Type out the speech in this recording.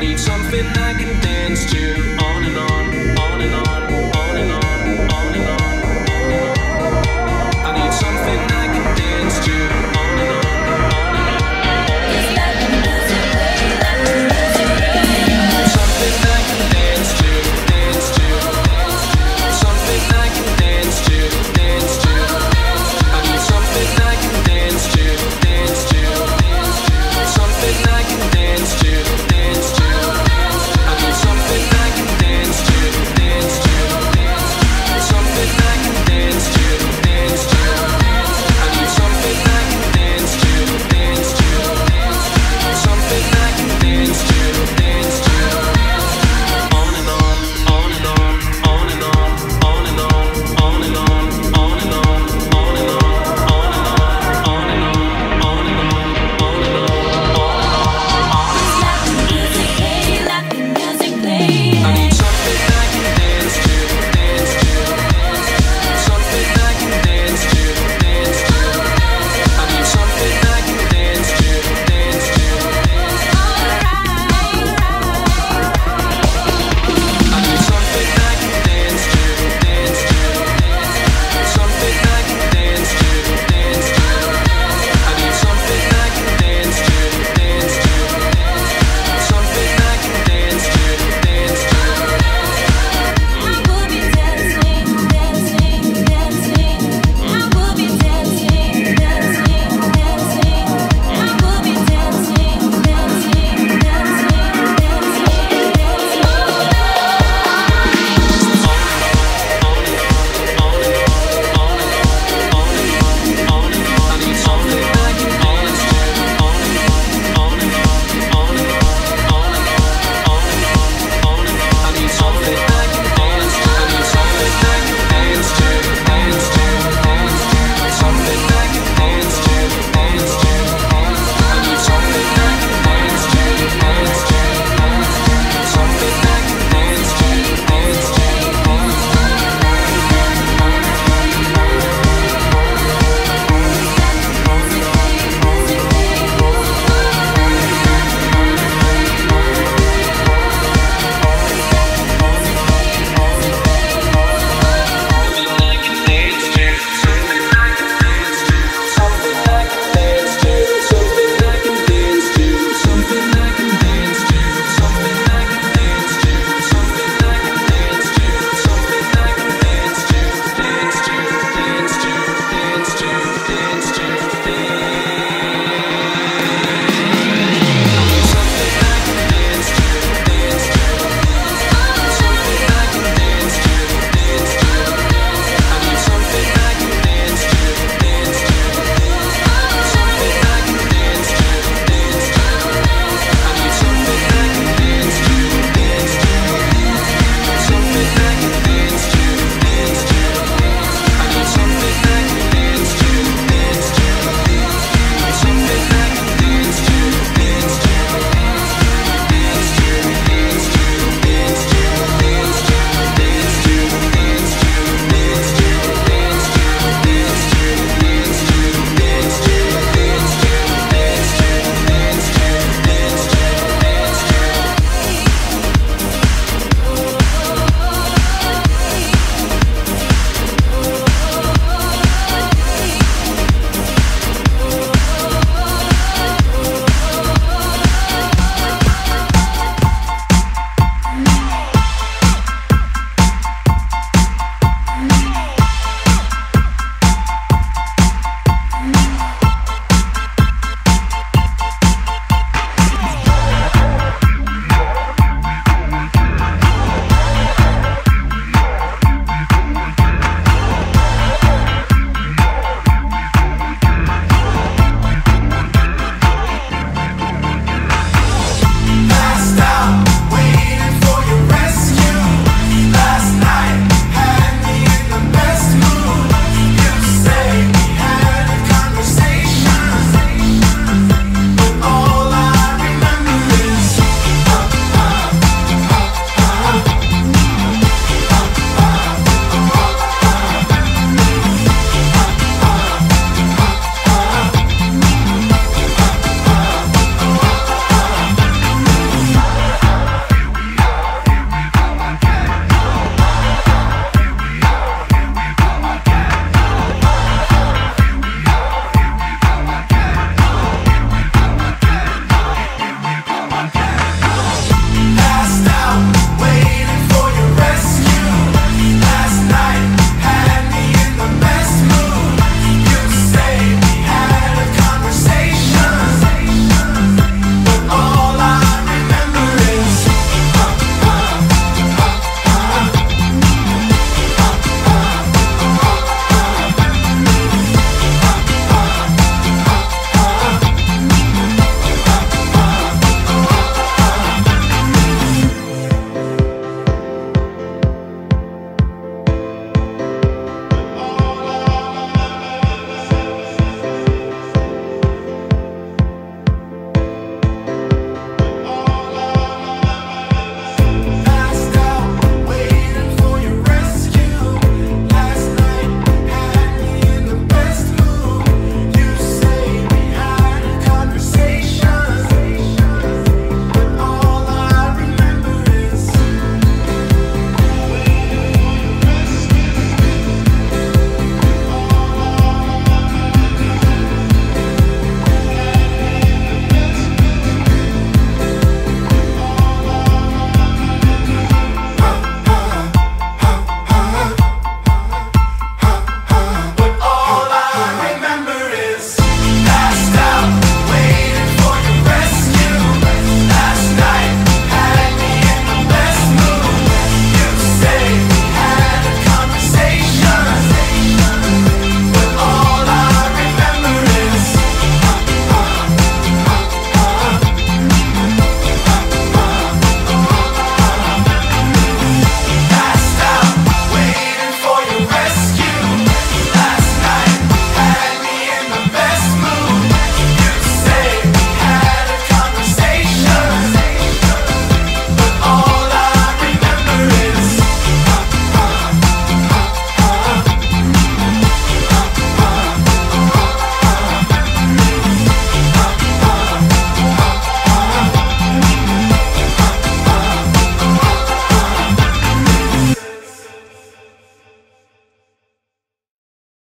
need something I can dance to.